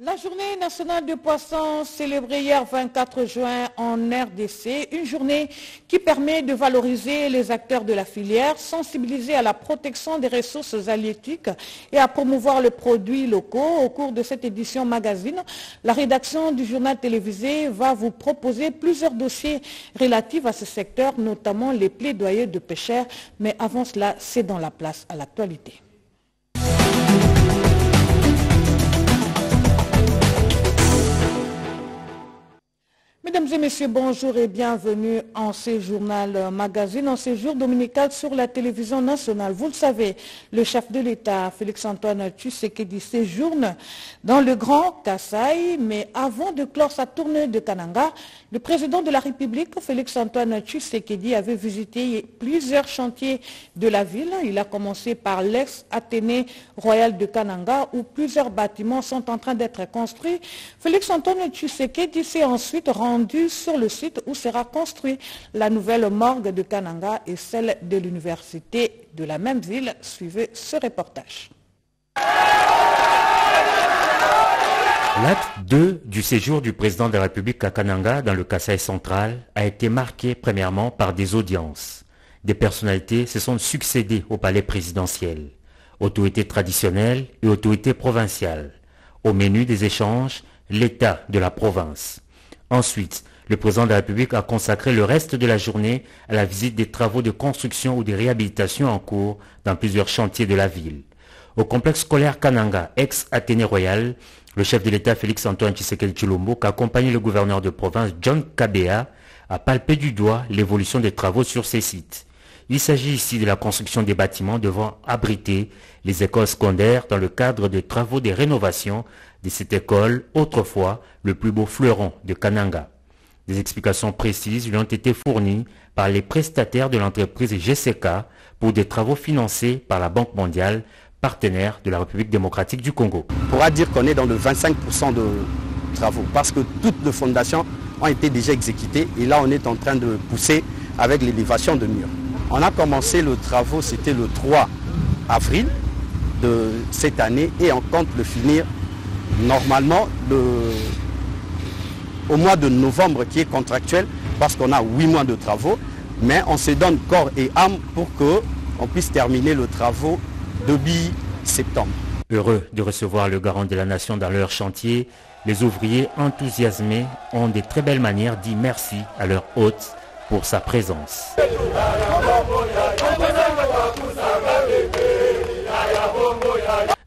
La journée nationale du poisson célébrée hier 24 juin en RDC, une journée qui permet de valoriser les acteurs de la filière, sensibiliser à la protection des ressources halieutiques et à promouvoir les produits locaux. Au cours de cette édition magazine, la rédaction du journal télévisé va vous proposer plusieurs dossiers relatifs à ce secteur, notamment les plaidoyers de pêcheurs. Mais avant cela, c'est dans la place à l'actualité. Mesdames et messieurs, bonjour et bienvenue en ce journal magazine, en ce jour dominical sur la télévision nationale. Vous le savez, le chef de l'État, Félix-Antoine Tshisekedi, séjourne dans le Grand Kassai, mais avant de clore sa tournée de Kananga, le président de la République, Félix-Antoine Tshisekedi, avait visité plusieurs chantiers de la ville. Il a commencé par l'ex-Athénée royal de Kananga, où plusieurs bâtiments sont en train d'être construits. Félix-Antoine Tshisekedi s'est ensuite rendu sur le site où sera construite la nouvelle morgue de Kananga et celle de l'université de la même ville. Suivez ce reportage. L'acte 2 du séjour du président de la République à Kananga dans le Kassai central a été marqué premièrement par des audiences. Des personnalités se sont succédées au palais présidentiel, autorités traditionnelles et autorités provinciales. Au menu des échanges, l'État de la province. Ensuite, le président de la République a consacré le reste de la journée à la visite des travaux de construction ou de réhabilitation en cours dans plusieurs chantiers de la ville. Au complexe scolaire Kananga, ex-Athénée Royal, le chef de l'État Félix-Antoine Tshisekedi Chilombo, qui a accompagné le gouverneur de province John Kabea, a palpé du doigt l'évolution des travaux sur ces sites. Il s'agit ici de la construction des bâtiments devant abriter les écoles secondaires dans le cadre des travaux de rénovation de cette école, autrefois le plus beau fleuron de Kananga. Des explications précises lui ont été fournies par les prestataires de l'entreprise GCK pour des travaux financés par la Banque mondiale, partenaire de la République démocratique du Congo. On pourra dire qu'on est dans le 25% de travaux parce que toutes les fondations ont été déjà exécutées et là on est en train de pousser avec l'élévation de murs. On a commencé le travaux, c'était le 3 avril de cette année et on compte le finir normalement au mois de novembre qui est contractuel parce qu'on a huit mois de travaux, mais on se donne corps et âme pour qu'on puisse terminer le travaux début septembre. Heureux de recevoir le garant de la nation dans leur chantier, les ouvriers enthousiasmés ont de très belles manières dit merci à leur hôte pour sa présence.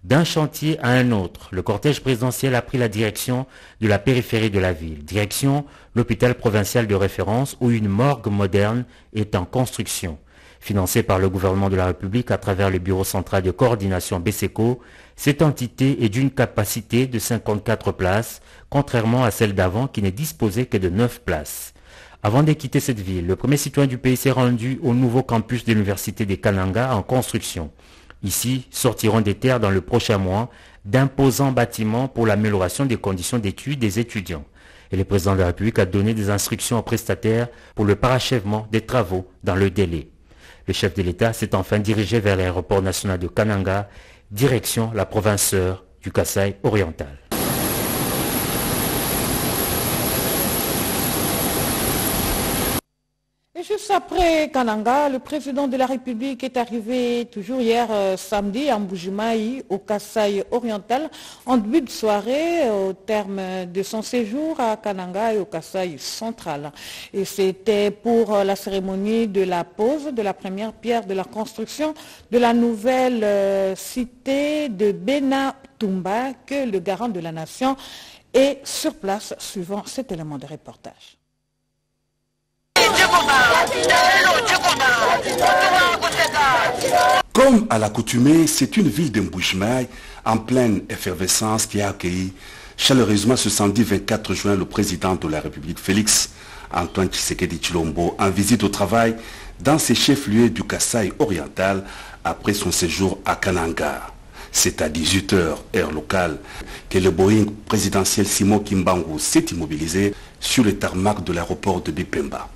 D'un chantier à un autre, le cortège présidentiel a pris la direction de la périphérie de la ville, direction l'hôpital provincial de référence où une morgue moderne est en construction. Financée par le gouvernement de la République à travers le bureau central de coordination BSECO, cette entité est d'une capacité de 54 places, contrairement à celle d'avant qui n'est disposée que de 9 places. Avant de quitter cette ville, le premier citoyen du pays s'est rendu au nouveau campus de l'université des Kananga en construction. Ici sortiront des terres dans le prochain mois d'imposants bâtiments pour l'amélioration des conditions d'études des étudiants. Et le président de la République a donné des instructions aux prestataires pour le parachèvement des travaux dans le délai. Le chef de l'État s'est enfin dirigé vers l'aéroport national de Kananga, direction la province du Kassai oriental. Juste après Kananga, le président de la République est arrivé toujours hier euh, samedi à Mbujimaï, au Kassai oriental, en début de soirée, au terme de son séjour à Kananga et au Kassai central. Et c'était pour euh, la cérémonie de la pose de la première pierre de la construction de la nouvelle euh, cité de Bena Tumba que le garant de la nation est sur place, suivant cet élément de reportage. Comme à l'accoutumée, c'est une ville d'Embouchemaille en pleine effervescence qui a accueilli chaleureusement ce samedi 24 juin le président de la République Félix Antoine Tshisekedi Chilombo en visite au travail dans ses chefs-lieux du Kassai oriental après son séjour à Kananga. C'est à 18h, heure locale, que le Boeing présidentiel Simon Kimbangu s'est immobilisé sur le tarmac de l'aéroport de Bipemba.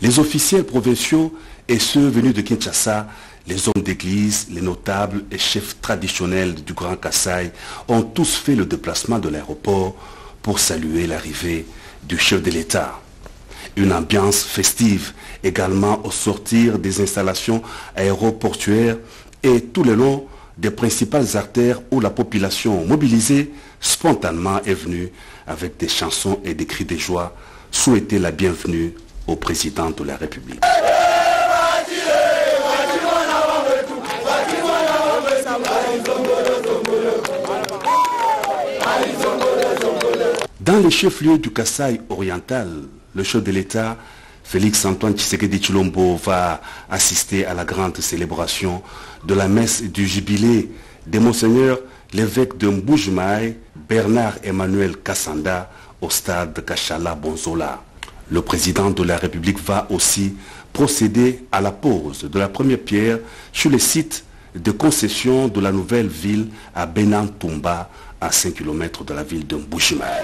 Les officiels provinciaux et ceux venus de Kinshasa Les hommes d'église, les notables et chefs traditionnels du Grand Kassai ont tous fait le déplacement de l'aéroport pour saluer l'arrivée du chef de l'État. Une ambiance festive également au sortir des installations aéroportuaires et tout le long des principales artères où la population mobilisée spontanément est venue avec des chansons et des cris de joie souhaiter la bienvenue au président de la République. Dans les chefs-lieux du Kassai oriental, le chef de l'État, Félix Antoine Tshisekedi Chilombo, va assister à la grande célébration de la messe du jubilé de Monseigneur l'évêque de Mboujmaï, Bernard Emmanuel Kassanda, au stade Kachala Bonzola. Le président de la République va aussi procéder à la pose de la première pierre sur le site de concession de la nouvelle ville à Benantumba, à 5 km de la ville de Mbouchimaï.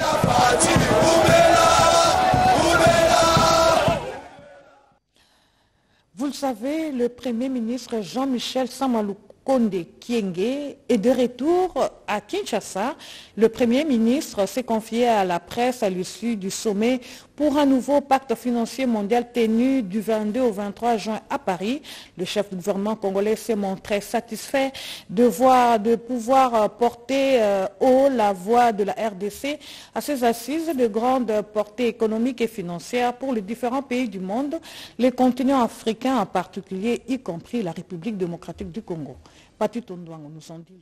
Vous le savez, le Premier ministre Jean-Michel Samalou Konde Kienge est de retour à Kinshasa. Le Premier ministre s'est confié à la presse à l'issue du sommet pour un nouveau pacte financier mondial tenu du 22 au 23 juin à Paris. Le chef du gouvernement congolais s'est montré satisfait de, voir, de pouvoir porter euh, haut la voix de la RDC à ses assises de grande portée économique et financière pour les différents pays du monde, les continents africains en particulier, y compris la République démocratique du Congo. nous en dit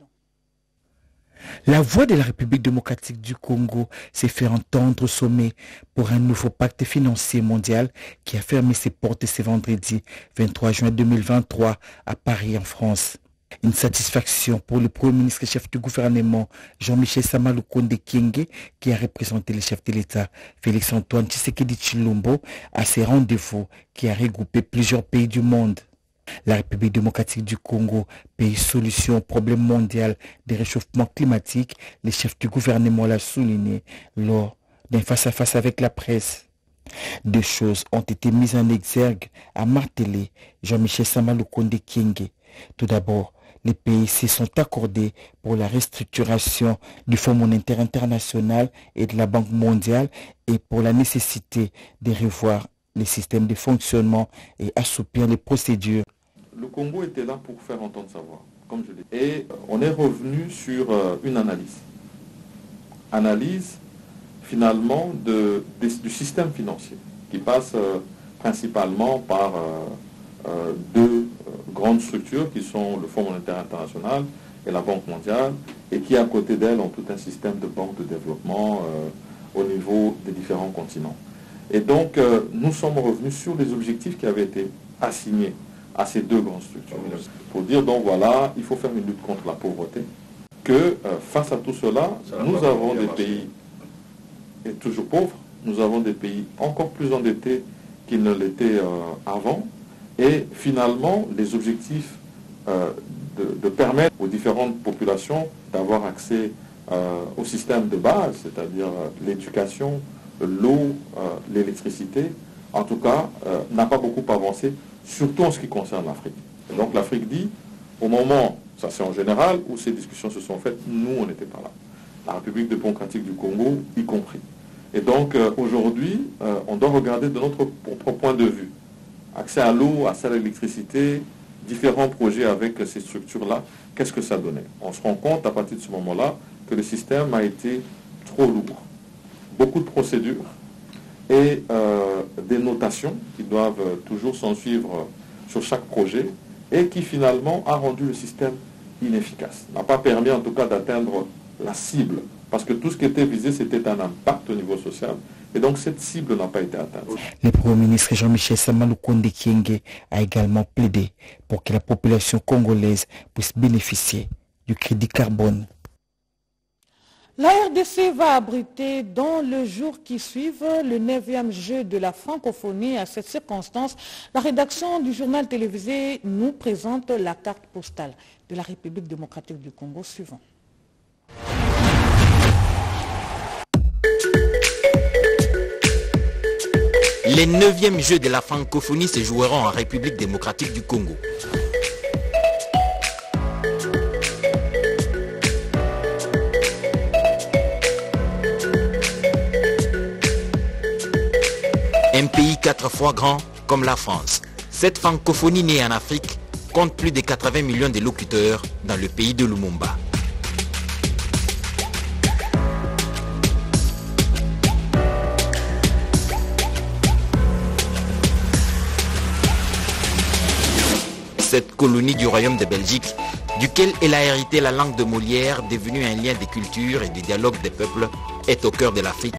la voix de la République démocratique du Congo s'est fait entendre au sommet pour un nouveau pacte financier mondial qui a fermé ses portes ce vendredi 23 juin 2023 à Paris en France. Une satisfaction pour le Premier ministre et chef du gouvernement Jean-Michel Samaloukonde Kienge qui a représenté le chef de l'État Félix-Antoine Tshisekedi Chilombo à ces rendez-vous qui a regroupé plusieurs pays du monde. La République démocratique du Congo, pays solution au problème mondial des réchauffements climatiques, les chefs du gouvernement l'ont souligné lors d'un face-à-face avec la presse. Deux choses ont été mises en exergue à marteler Jean-Michel Samaloukonde Kienge. Tout d'abord, les pays se sont accordés pour la restructuration du Fonds monétaire international et de la Banque mondiale et pour la nécessité de revoir les systèmes de fonctionnement et assouplir les procédures. Le Congo était là pour faire entendre sa voix, comme je l'ai dit. Et on est revenu sur euh, une analyse. Analyse finalement du système financier qui passe euh, principalement par euh, deux grandes structures qui sont le Fonds monétaire international et la Banque mondiale et qui à côté d'elles ont tout un système de banque de développement au niveau des différents continents. Et donc, euh, nous sommes revenus sur les objectifs qui avaient été assignés à ces deux grandes structures. Pour dire, donc voilà, il faut faire une lutte contre la pauvreté, que euh, face à tout cela, nous avons des pays et toujours pauvres, nous avons des pays encore plus endettés qu'ils ne l'étaient euh, avant, et finalement, les objectifs de, de, permettre aux différentes populations d'avoir accès au système de base, c'est-à-dire l'éducation, l'eau, euh, l'électricité, en tout cas, euh, n'a pas beaucoup avancé, surtout en ce qui concerne l'Afrique. Donc l'Afrique dit, au moment, ça c'est en général, où ces discussions se sont faites, nous, on n'était pas là. La République démocratique du Congo, y compris. Et donc euh, aujourd'hui, on doit regarder de notre propre point de vue. Accès à l'eau, accès à l'électricité, différents projets avec ces structures-là, qu'est-ce que ça donnait? On se rend compte à partir de ce moment-là que le système a été trop lourd beaucoup de procédures et euh, des notations qui doivent toujours s'en suivre sur chaque projet et qui finalement a rendu le système inefficace, n'a pas permis en tout cas d'atteindre la cible, parce que tout ce qui était visé, c'était un impact au niveau social, et donc cette cible n'a pas été atteinte. Le Premier ministre Jean-Michel Samaloukonde Kienge a également plaidé pour que la population congolaise puisse bénéficier du crédit carbone la RDC va abriter dans le jour qui suit le 9e jeu de la francophonie. À cette circonstance, la rédaction du journal télévisé nous présente la carte postale de la République démocratique du Congo suivant. Les 9e Jeux de la francophonie se joueront en République démocratique du Congo. Un pays quatre fois grand comme la France. Cette francophonie née en Afrique compte plus de 80 millions de locuteurs dans le pays de Lumumba. Cette colonie du royaume de Belgique, duquel elle a hérité la langue de Molière, devenue un lien de culture et de dialogue des peuples, est au cœur de l'Afrique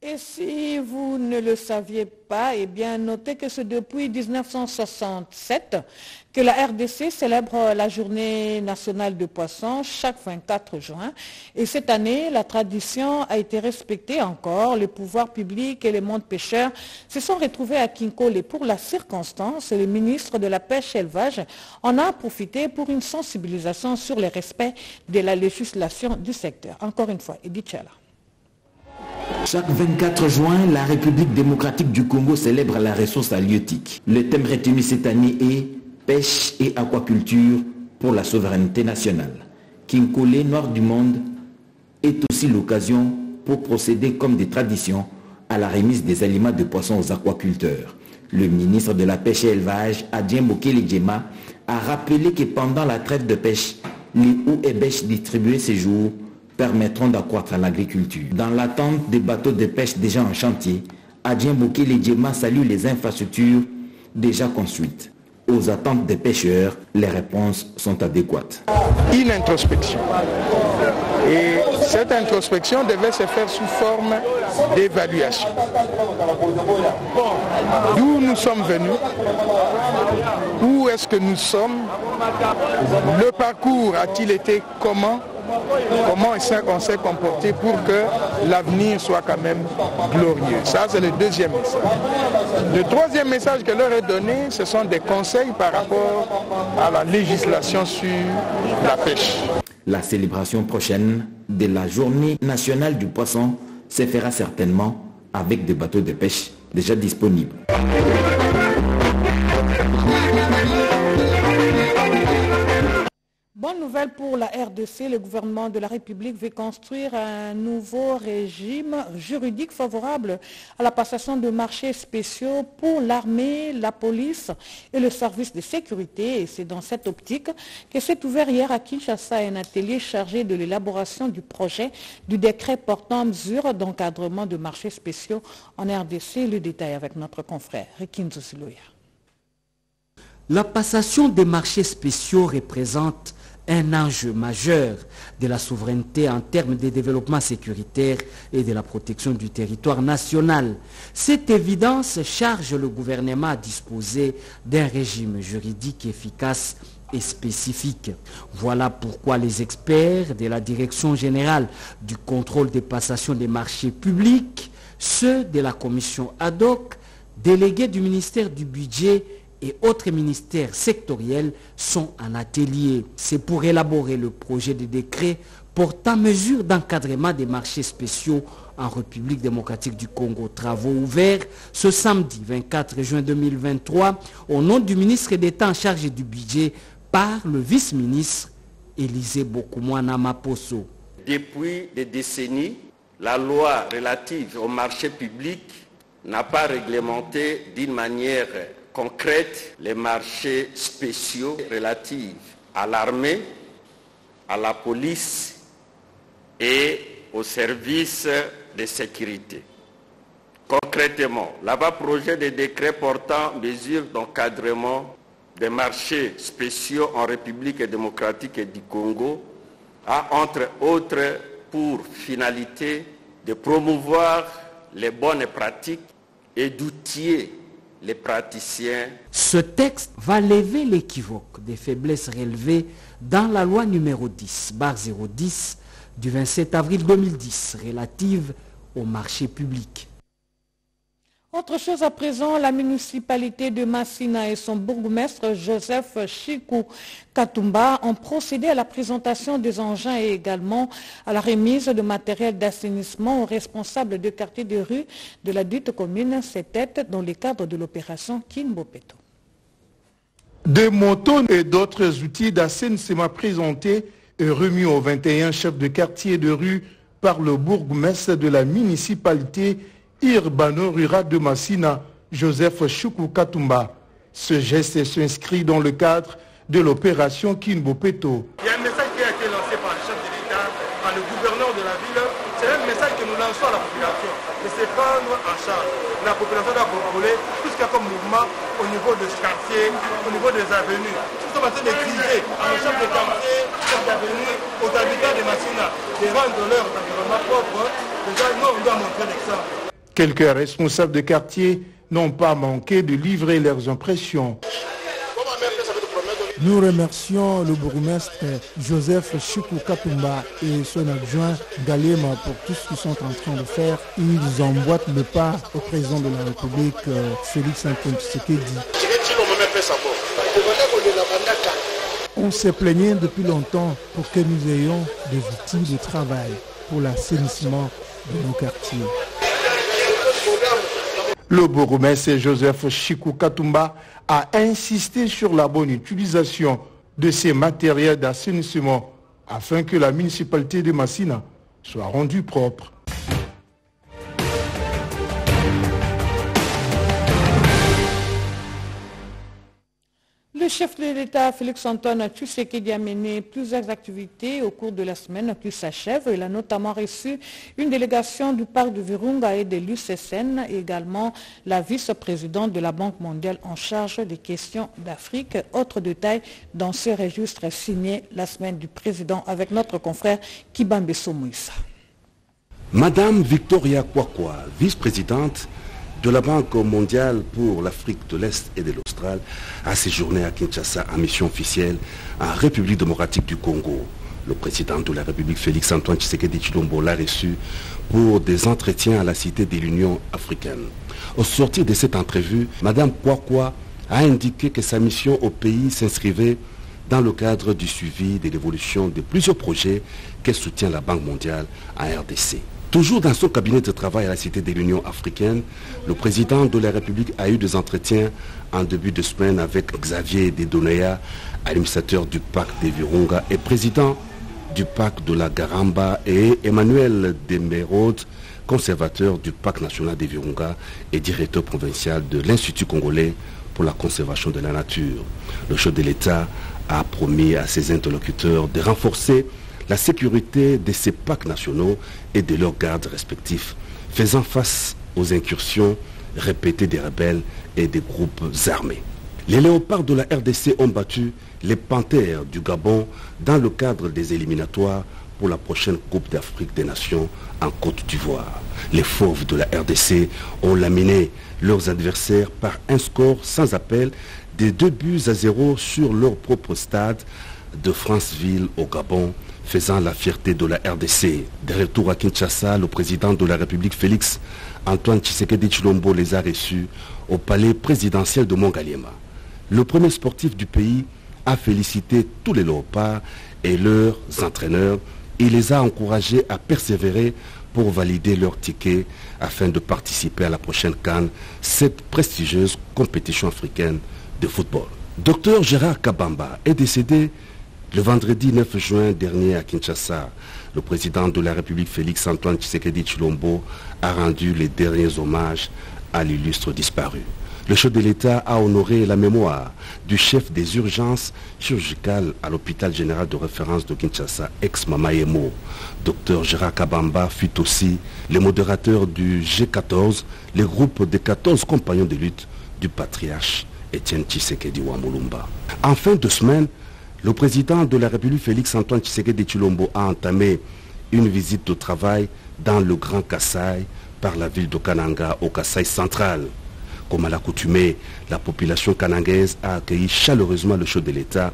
Et si vous ne le saviez pas, eh bien, notez que c'est depuis 1967 que la RDC célèbre la journée nationale de poisson chaque 24 juin. Et cette année, la tradition a été respectée encore. Les pouvoirs publics et les mondes pêcheurs se sont retrouvés à Kinkole pour la circonstance. Le ministre de la Pêche et Élevage en a profité pour une sensibilisation sur le respect de la législation du secteur. Encore une fois, Edith Chala. Chaque 24 juin, la République démocratique du Congo célèbre la ressource halieutique. Le thème retenu cette année est Pêche et aquaculture pour la souveraineté nationale. Kinkole, Noir du Monde, est aussi l'occasion pour procéder comme des traditions à la remise des aliments de poissons aux aquaculteurs. Le ministre de la Pêche et Élevage, Adrien Bokele a rappelé que pendant la traite de pêche, les houes et bêches distribuées ces jours permettront d'accroître l'agriculture. Dans l'attente des bateaux de pêche déjà en chantier, Adjien Boukele Djema salue les infrastructures déjà construites. Aux attentes des pêcheurs, les réponses sont adéquates. Une introspection. Et cette introspection devait se faire sous forme d'évaluation. D'où nous sommes venus Où est-ce que nous sommes Le parcours a-t-il été comment Comment on s'est comporté pour que l'avenir soit quand même glorieux? Ça, c'est le deuxième message. Le troisième message que leur est donné, ce sont des conseils par rapport à la législation sur la pêche. La célébration prochaine de la journée nationale du poisson se fera certainement avec des bateaux de pêche déjà disponibles. Bonne nouvelle pour la RDC, le gouvernement de la République veut construire un nouveau régime juridique favorable à la passation de marchés spéciaux pour l'armée, la police et le service de sécurité. Et c'est dans cette optique que s'est ouvert hier à Kinshasa un atelier chargé de l'élaboration du projet du décret portant mesures d'encadrement de marchés spéciaux en RDC. Le détail avec notre confrère Rikinzo Siloya. La passation des marchés spéciaux représente un enjeu majeur de la souveraineté en termes de développement sécuritaire et de la protection du territoire national. Cette évidence charge le gouvernement à disposer d'un régime juridique efficace et spécifique. Voilà pourquoi les experts de la Direction générale du contrôle des passations des marchés publics, ceux de la commission ad hoc, délégués du ministère du Budget et autres ministères sectoriels sont en atelier. C'est pour élaborer le projet de décret portant mesure d'encadrement des marchés spéciaux en République démocratique du Congo. Travaux ouverts ce samedi 24 juin 2023 au nom du ministre d'État en charge du budget par le vice-ministre Élisée Bokoumouana Maposo. Depuis des décennies, la loi relative au marché public n'a pas réglementé d'une manière concrète les marchés spéciaux relatifs à l'armée, à la police et aux services de sécurité. Concrètement, là-bas, projet de décret portant mesures d'encadrement des marchés spéciaux en République démocratique du Congo a entre autres pour finalité de promouvoir les bonnes pratiques et d'outiller les praticiens. Ce texte va lever l'équivoque des faiblesses relevées dans la loi numéro 10, bar 010 du 27 avril 2010 relative au marché public. Autre chose à présent, la municipalité de Massina et son bourgmestre Joseph Chikou Katumba ont procédé à la présentation des engins et également à la remise de matériel d'assainissement aux responsables de quartiers de rue de la dite commune C'était dans le cadre de l'opération Kinbopeto. Des motos et d'autres outils d'assainissement présentés et remis aux 21 chefs de quartier de rue par le bourgmestre de la municipalité urbano-rural de Massina, Joseph Choukou Katumba. Ce geste s'inscrit dans le cadre de l'opération Kinbopeto. Il y a un message qui a été lancé par le chef de l'État, par le gouverneur de la ville. C'est un message que nous lançons à la population, de se prendre en charge. La population doit contrôler tout ce qu'il y a comme mouvement au niveau des quartiers, au niveau des avenues. Nous sommes en train de crier à nos chefs de quartier, chefs d'avenue, aux habitants de Massina, de rendre leur environnement propre. Déjà, nous, on montrer l'exemple. Quelques responsables de quartier n'ont pas manqué de livrer leurs impressions. Nous remercions le bourgmestre Joseph Chikou Katumba et son adjoint Galema pour tout ce qu'ils sont en train de faire. Ils emboîtent le pas au président de la République, Félix Antoine Tshisekedi. On s'est plaigné depuis longtemps pour que nous ayons des outils de travail pour l'assainissement de nos quartiers. Le bourgmestre Joseph Chikou Katumba a insisté sur la bonne utilisation de ces matériels d'assainissement afin que la municipalité de Massina soit rendue propre. Le chef de l'État, Félix-Antoine Tshisekedi, a mené plusieurs activités au cours de la semaine qui s'achève. Il a notamment reçu une délégation du parc de Virunga et de l'UCSN, également la vice-présidente de la Banque mondiale en charge des questions d'Afrique. Autre détail dans ce registre signé la semaine du président avec notre confrère Kibambe Mouissa. Madame Victoria Kwakwa, vice-présidente de la Banque mondiale pour l'Afrique de l'Est et de l'Austral a séjourné à Kinshasa en mission officielle en République démocratique du Congo. Le président de la République, Félix Antoine Tshisekedi Chilombo, l'a reçu pour des entretiens à la Cité de l'Union africaine. Au sortir de cette entrevue, Madame Kwakwa a indiqué que sa mission au pays s'inscrivait dans le cadre du suivi de l'évolution de plusieurs projets qu'elle soutient la Banque mondiale en RDC. Toujours dans son cabinet de travail à la Cité de l'Union africaine, le président de la République a eu des entretiens en début de semaine avec Xavier Dedoneya, administrateur du parc de Virunga et président du parc de la Garamba, et Emmanuel Demerode, conservateur du parc national de Virunga et directeur provincial de l'Institut congolais pour la conservation de la nature. Le chef de l'État a promis à ses interlocuteurs de renforcer la sécurité de ces parcs nationaux et de leurs gardes respectifs, faisant face aux incursions répétées des rebelles et des groupes armés. Les léopards de la RDC ont battu les panthères du Gabon dans le cadre des éliminatoires pour la prochaine Coupe d'Afrique des Nations en Côte d'Ivoire. Les fauves de la RDC ont laminé leurs adversaires par un score sans appel des deux buts à zéro sur leur propre stade de Franceville au Gabon, faisant la fierté de la RDC. De retour à Kinshasa, le président de la République Félix Antoine Tshisekedi Chilombo les a reçus au palais présidentiel de Mongaliema. Le premier sportif du pays a félicité tous les léopards et leurs entraîneurs et les a encouragés à persévérer pour valider leur ticket afin de participer à la prochaine Cannes, cette prestigieuse compétition africaine de football. Docteur Gérard Kabamba est décédé le vendredi 9 juin dernier à Kinshasa. Le président de la République Félix Antoine Tshisekedi Chilombo a rendu les derniers hommages à l'illustre disparu. Le chef de l'État a honoré la mémoire du chef des urgences chirurgicales à l'hôpital général de référence de Kinshasa, ex-Mamayemo. Dr Gérard Kabamba fut aussi le modérateur du G14, le groupe des 14 compagnons de lutte du patriarche Étienne Tshisekedi Wamulumba. En fin de semaine, le président de la République Félix Antoine Tshisekedi Chilombo a entamé une visite de travail dans le Grand Kassai par la ville de Kananga au Kassai central. Comme à l'accoutumée, la population kanangaise a accueilli chaleureusement le chef de l'État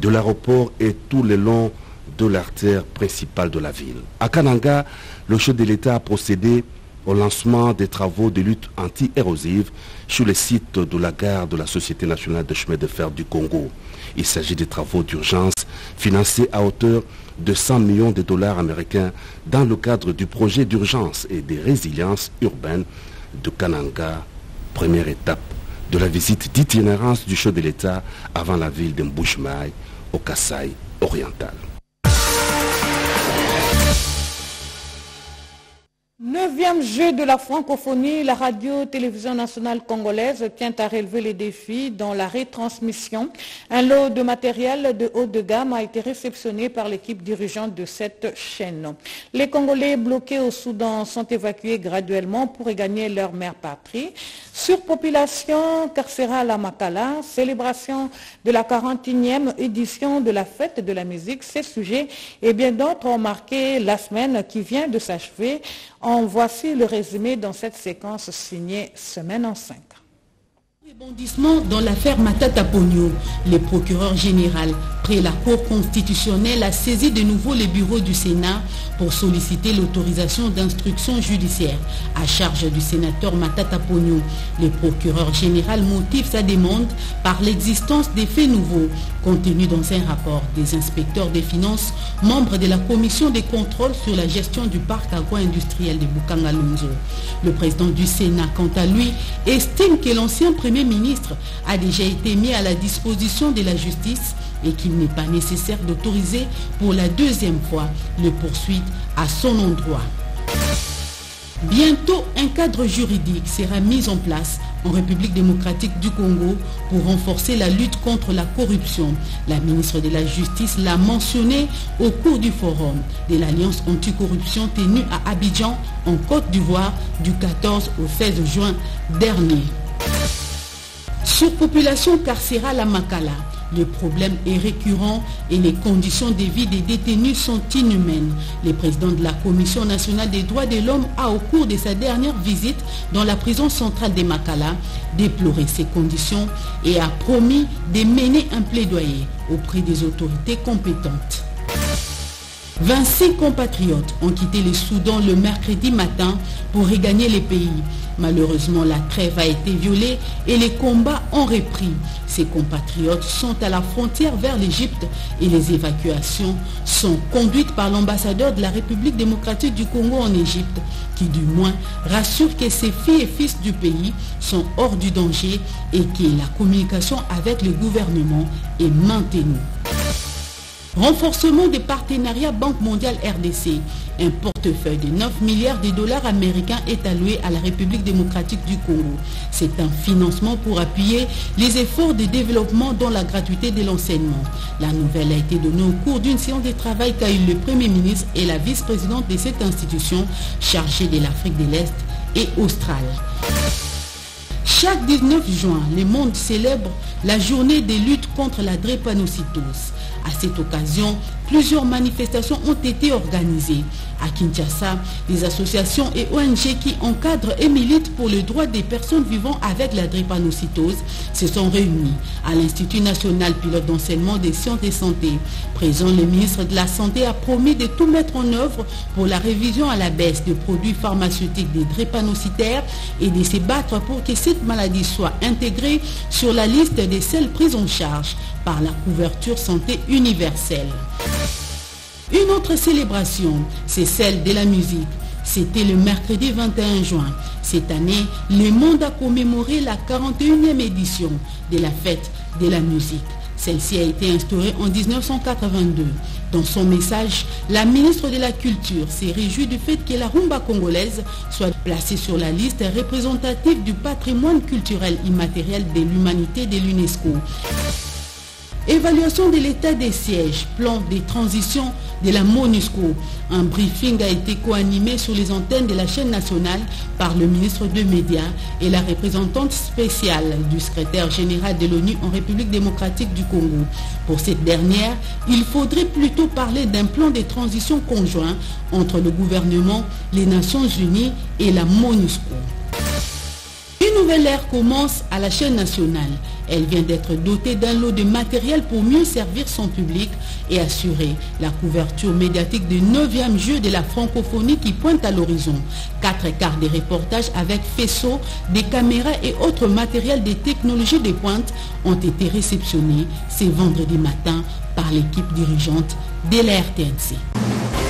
de l'aéroport et tout le long de l'artère principale de la ville. À Kananga, le chef de l'État a procédé au lancement des travaux de lutte anti-érosive sur le site de la gare de la Société nationale de chemin de fer du Congo. Il s'agit des travaux d'urgence financés à hauteur de 100 millions de dollars américains dans le cadre du projet d'urgence et de résilience urbaine de Kananga, première étape de la visite d'itinérance du chef de l'État avant la ville d'Mbouchmaï au Kassai oriental. Neuvième jeu de la francophonie, la radio-télévision nationale congolaise tient à relever les défis dans la retransmission. Un lot de matériel de haut de gamme a été réceptionné par l'équipe dirigeante de cette chaîne. Les Congolais bloqués au Soudan sont évacués graduellement pour gagner leur mère patrie. Surpopulation carcérale à Makala, célébration de la 41e édition de la fête de la musique, ces sujets et bien d'autres ont marqué la semaine qui vient de s'achever. En voici le résumé dans cette séquence signée Semaine en 5. Dans l'affaire Matata Pogno, le procureur général près la Cour constitutionnelle a saisi de nouveau les bureaux du Sénat pour solliciter l'autorisation d'instruction judiciaire à charge du sénateur Matata Pogno. Le procureur général motive sa demande par l'existence des faits nouveaux contenus dans un rapport des inspecteurs des finances, membres de la commission des contrôles sur la gestion du parc agro-industriel de Bukangalonzo. Le président du Sénat, quant à lui, estime que l'ancien premier ministre a déjà été mis à la disposition de la justice et qu'il n'est pas nécessaire d'autoriser pour la deuxième fois le poursuite à son endroit. Bientôt, un cadre juridique sera mis en place en République démocratique du Congo pour renforcer la lutte contre la corruption. La ministre de la Justice l'a mentionné au cours du forum de l'Alliance anticorruption tenue à Abidjan, en Côte d'Ivoire, du 14 au 16 juin dernier. Surpopulation carcérale à Makala. Le problème est récurrent et les conditions de vie des détenus sont inhumaines. Le président de la Commission nationale des droits de l'homme a, au cours de sa dernière visite dans la prison centrale de Makala, déploré ces conditions et a promis de mener un plaidoyer auprès des autorités compétentes. 26 compatriotes ont quitté le Soudan le mercredi matin pour regagner les pays. Malheureusement, la trêve a été violée et les combats ont repris. Ces compatriotes sont à la frontière vers l'Égypte et les évacuations sont conduites par l'ambassadeur de la République démocratique du Congo en Égypte, qui du moins rassure que ses filles et fils du pays sont hors du danger et que la communication avec le gouvernement est maintenue. Renforcement des partenariats Banque mondiale RDC. Un portefeuille de 9 milliards de dollars américains est alloué à la République démocratique du Congo. C'est un financement pour appuyer les efforts de développement dans la gratuité de l'enseignement. La nouvelle a été donnée au cours d'une séance de travail qu'a eu le Premier ministre et la vice-présidente de cette institution chargée de l'Afrique de l'Est et Australe. Chaque 19 juin, le monde célèbre la journée des luttes contre la drépanocytose. À cette occasion, plusieurs manifestations ont été organisées. À Kinshasa, les associations et ONG qui encadrent et militent pour le droit des personnes vivant avec la drépanocytose se sont réunies à l'Institut national pilote d'enseignement des sciences et santé. Présent, le ministre de la Santé a promis de tout mettre en œuvre pour la révision à la baisse des produits pharmaceutiques des drépanocytaires et de se battre pour que cette maladie soit intégrée sur la liste des celles prises en charge par la couverture santé Une autre célébration, c'est celle de la musique. C'était le mercredi 21 juin. Cette année, le monde a commémoré la 41e édition de la fête de la musique. Celle-ci a été instaurée en 1982. Dans son message, la ministre de la Culture s'est réjouie du fait que la rumba congolaise soit placée sur la liste représentative du patrimoine culturel immatériel de l'humanité de l'UNESCO. Évaluation de l'état des sièges, plan des transitions de la MONUSCO. Un briefing a été co-animé sur les antennes de la chaîne nationale par le ministre de Médias et la représentante spéciale du secrétaire général de l'ONU en République démocratique du Congo. Pour cette dernière, il faudrait plutôt parler d'un plan de transition conjoint entre le gouvernement, les Nations Unies et la MONUSCO. Nouvelle ère commence à la chaîne nationale. Elle vient d'être dotée d'un lot de matériel pour mieux servir son public et assurer la couverture médiatique du 9e jeu de la francophonie qui pointe à l'horizon. Quatre quarts des reportages avec faisceaux, des caméras et autres matériels des technologies de pointe ont été réceptionnés ce vendredi matin par l'équipe dirigeante de la RTNC.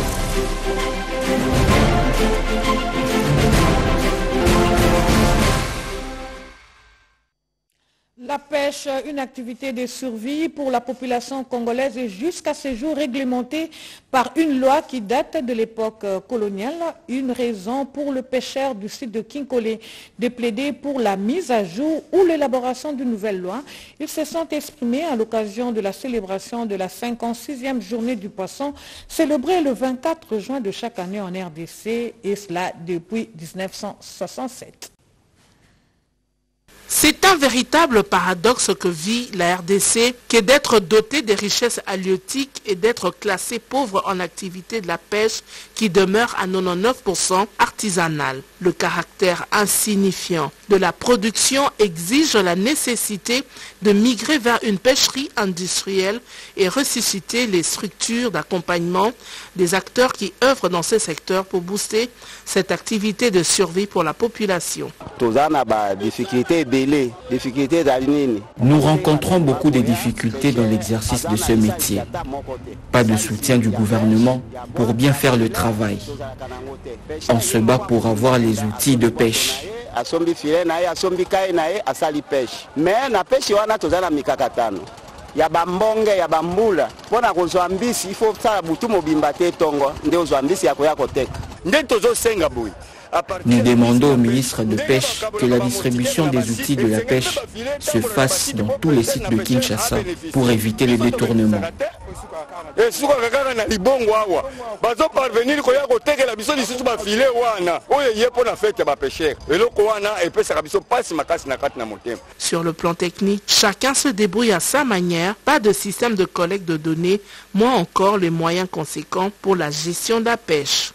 Une activité de survie pour la population congolaise est jusqu'à ce jour réglementée par une loi qui date de l'époque coloniale. Une raison pour le pêcheur du site de Kinkole de plaider pour la mise à jour ou l'élaboration d'une nouvelle loi. Ils se sont exprimés à l'occasion de la célébration de la 56e journée du poisson, célébrée le 24 juin de chaque année en RDC, et cela depuis 1967. C'est un véritable paradoxe que vit la RDC que d'être doté des richesses halieutiques et d'être classé pauvre en activité de la pêche qui demeure à 99% artisanale. Le caractère insignifiant de la production exige la nécessité de migrer vers une pêcherie industrielle et ressusciter les structures d'accompagnement des acteurs qui œuvrent dans ce secteur pour booster cette activité de survie pour la population. Nous rencontrons beaucoup de difficultés dans l'exercice de ce métier. Pas de soutien du gouvernement pour bien faire le travail. On se bat pour avoir les outils de pêche. ya bambonge ya bambula mpo na kozwa mbisi ifo sala butu mobimba te tongo nde ozwa mbisi ya koya koteka nde tozosenga boye Nous demandons au ministre de Pêche que la distribution des outils de la pêche se fasse dans tous les sites de Kinshasa pour éviter les détournements. Sur le plan technique, chacun se débrouille à sa manière, pas de système de collecte de données, moins encore les moyens conséquents pour la gestion de la pêche.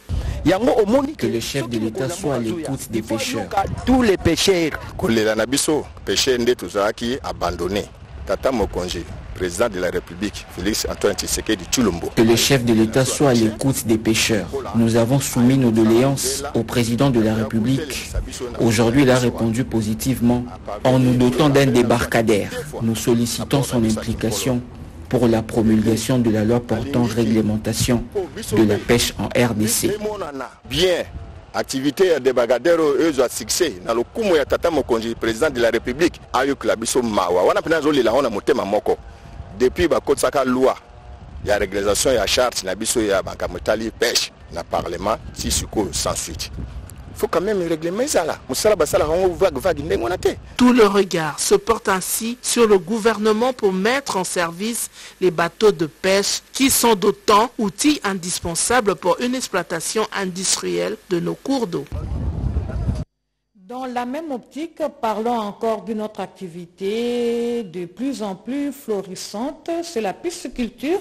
Que le chef de l'État soit à l'écoute des pêcheurs. tous les pêcheurs kolela na biso peshe nde tozalaki abandonné tata mokonzi président de la république félix antoine tshisekedi tshilombo Que le chef de l'État soit à l'écoute des pêcheurs. Nous avons soumis nos doléances au président de la République. Aujourd'hui, il a répondu positivement en nous dotant d'un débarcadère. Nous sollicitons son implication pour la promulgation de la loi portant réglementation de la pêche en RDC. bien activité ya debagadero oyo ezwa succès. Na lokumu ya tata mokonzi président de la république ayokela biso mawa. Wana mpena azolela yango na motema moko. Depuis bakotisaka loi ya régularisation ya charte na biso ya makambo etali pêche na parlement si sikoyo sans suite faut quand même wana te Tout le regard se porte ainsi sur le gouvernement pour mettre en service les bateaux de pêche qui sont d'autant outils indispensables pour une exploitation industrielle de nos cours d'eau. Dans la même optique, parlons encore d'une autre activité de plus en plus florissante, c'est la pisciculture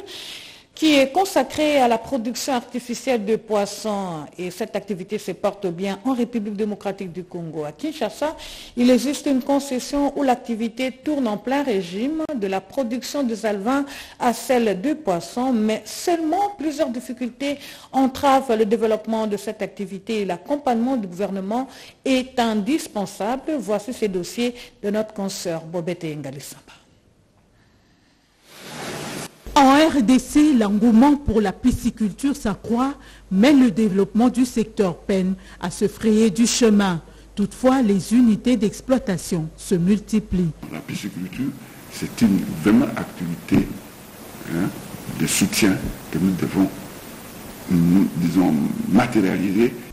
qui est consacrée à la production artificielle de poissons. Et cette activité se porte bien en République démocratique du Congo. À Kinshasa, il existe une concession où l'activité tourne en plein régime de la production des alvins à celle de poissons, mais seulement plusieurs difficultés entravent le développement de cette activité et l'accompagnement du gouvernement est indispensable. Voici ces dossiers de notre consoeur Bobette Ngalisamba. En RDC, l'engouement pour la pisciculture s'accroît, mais le développement du secteur peine à se frayer du chemin. Toutefois, les unités d'exploitation se multiplient. La pisciculture, c'est une vraiment activité hein, de soutien que nous devons disons.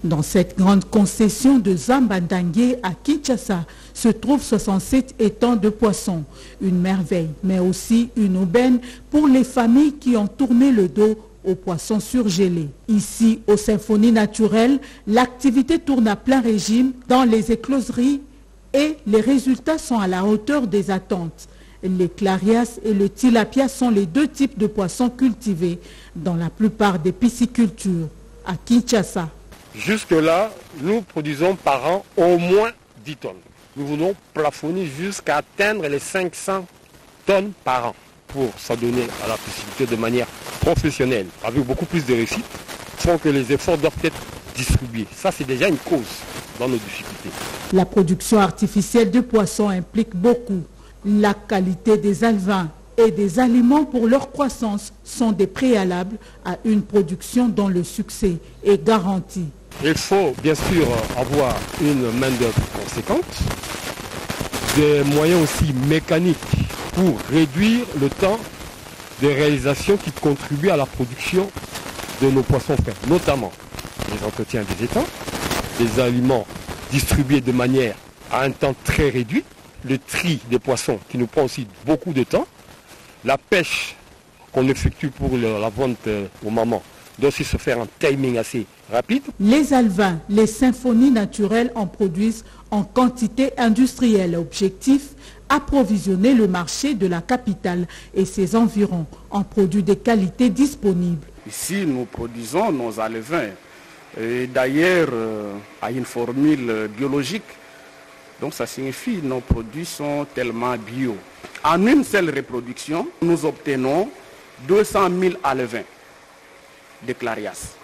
Dans cette grande concession de Zambandangue à Kinshasa se trouvent 67 étangs de poissons. Une merveille, mais aussi une aubaine pour les familles qui ont tourné le dos aux poissons surgelés. Ici, aux symphonies naturelles, l'activité tourne à plein régime dans les écloseries et les résultats sont à la hauteur des attentes. Les clarias et le tilapia sont les deux types de poissons cultivés dans la plupart des piscicultures à Kinshasa. Jusque-là, nous produisons par an au moins 10 tonnes. Nous voulons plafonner jusqu'à atteindre les 500 tonnes par an pour s'adonner à la pisciculture de manière professionnelle, avec beaucoup plus de réussite, font que les efforts doivent être distribués. Ça, c'est déjà une cause dans nos difficultés. La production artificielle de poissons implique beaucoup la qualité des alvins et des aliments pour leur croissance sont des préalables à une production dont le succès est garanti. Il faut bien sûr avoir une main-d'œuvre conséquente, des moyens aussi mécaniques pour réduire le temps de réalisation qui contribue à la production de nos poissons frais, notamment les entretiens des étangs, des aliments distribués de manière à un temps très réduit, le tri des poissons qui nous prend aussi beaucoup de temps, la pêche qu'on effectue pour la vente aux mamans doit aussi se faire en timing assez rapide. Les alvins, les symphonies naturelles en produisent en quantité industrielle. Objectif, approvisionner le marché de la capitale et ses environs en produits de qualité disponibles. Ici, nous produisons nos alevins, d'ailleurs euh, à une formule biologique donc ça signifie que nos produits sont tellement bio. En une seule reproduction, nous obtenons 200 000 alevins de clarias.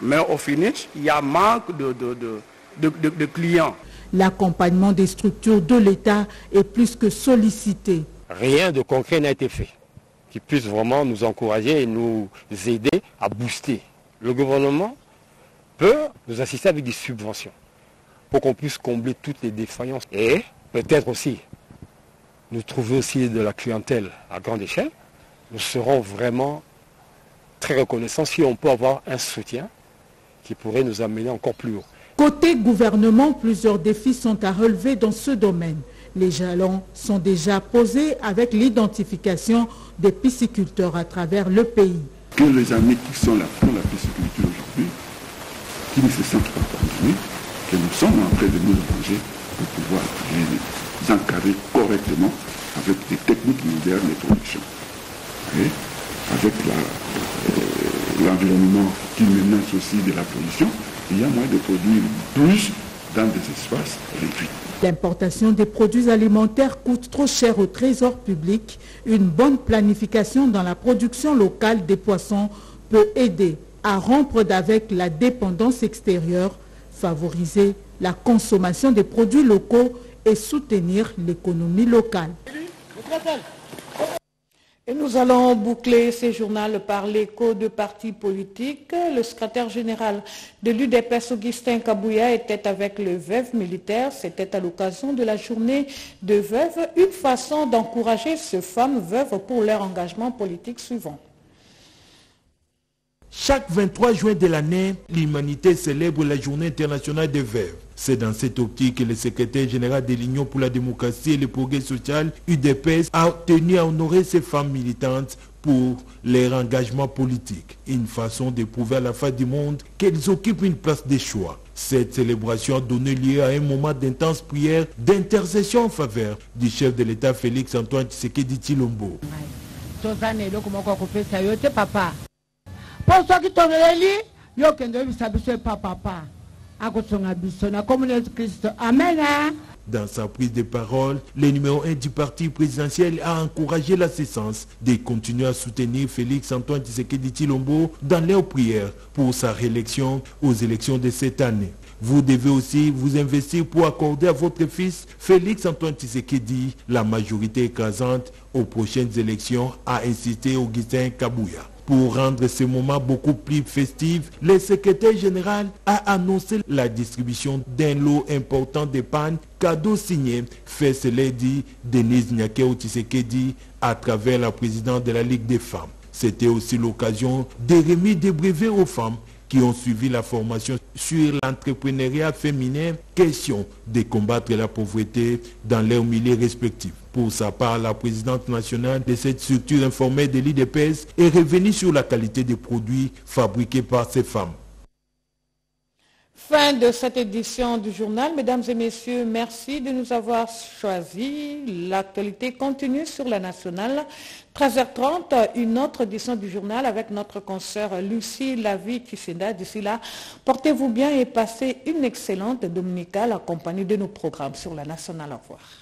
Mais au finish, il y a manque de, de clients. L'accompagnement des structures de l'État est plus que sollicité. Rien de concret n'a été fait qui puisse vraiment nous encourager et nous aider à booster. Le gouvernement peut nous assister avec des subventions pour qu'on puisse combler toutes les défaillances. Et peut-être aussi nous trouver aussi de la clientèle à grande échelle. Nous serons vraiment très reconnaissants si on peut avoir un soutien qui pourrait nous amener encore plus haut. Côté gouvernement, plusieurs défis sont à relever dans ce domaine. Les jalons sont déjà posés avec l'identification des pisciculteurs à travers le pays. Que les amis qui sont là pour la pisciculture aujourd'hui, qui ne se sentent pas condamnés, que nous sommes en train de nous venger pour pouvoir les encadrer correctement avec des techniques modernes de production. Avec l'environnement qui menace aussi de la pollution, il y a moyen de produire plus dans des espaces réduits. L'importation des produits alimentaires coûte trop cher au trésor public. Une bonne planification dans la production locale des poissons peut aider à rompre d'avec la dépendance extérieure, favoriser la consommation des produits locaux et soutenir l'économie locale. Et nous allons boucler ce journal par l'écho de partis politiques. Le secrétaire général de l'UDPS, Augustin Kabouya, était avec le veuve militaire. C'était à l'occasion de la journée de veuve, une façon d'encourager ces femmes veuves pour leur engagement politique suivant. Chaque 23 juin de l'année, l'humanité célèbre la journée internationale des veuves. C'est dans cette optique que le secrétaire général de l'Union pour la démocratie et le progrès social, UDPS, a tenu à honorer ces femmes militantes pour leur engagement politique, une façon de prouver à la fin du monde qu'elles occupent une place de choix. Cette célébration a donné lieu à un moment d'intense prière, d'intercession en faveur du chef de l'État Félix Antoine Tshisekedi Chilombo. Amena Dans sa prise de parole, le numéro 1 du parti présidentiel a encouragé la cessance de continuer à soutenir Félix Antoine Tshisekedi Chilombo dans leurs prières pour sa réélection aux élections de cette année. Vous devez aussi vous investir pour accorder à votre fils Félix Antoine Tshisekedi la majorité écrasante aux prochaines élections, a incité Augustin Kabouya. Pour rendre ce moment beaucoup plus festif, le secrétaire général a annoncé la distribution d'un lot important d'épargne cadeau signé First Lady Denise Nyakeo Tshisekedi à travers la présidente de la Ligue des femmes. C'était aussi l'occasion de remis des brevets aux femmes qui ont suivi la formation sur l'entrepreneuriat féminin, question de combattre la pauvreté dans leurs milieux respectifs. Pour sa part, la présidente nationale de cette structure informelle de l'IDPS est revenue sur la qualité des produits fabriqués par ces femmes. Fin de cette édition du journal. Mesdames et messieurs, merci de nous avoir choisis. L'actualité continue sur la nationale. 13h30, une autre édition du journal avec notre consoeur Lucie Lavie Kisenda. D'ici là, portez-vous bien et passez une excellente dominicale accompagnée de nos programmes sur la nationale. Au revoir.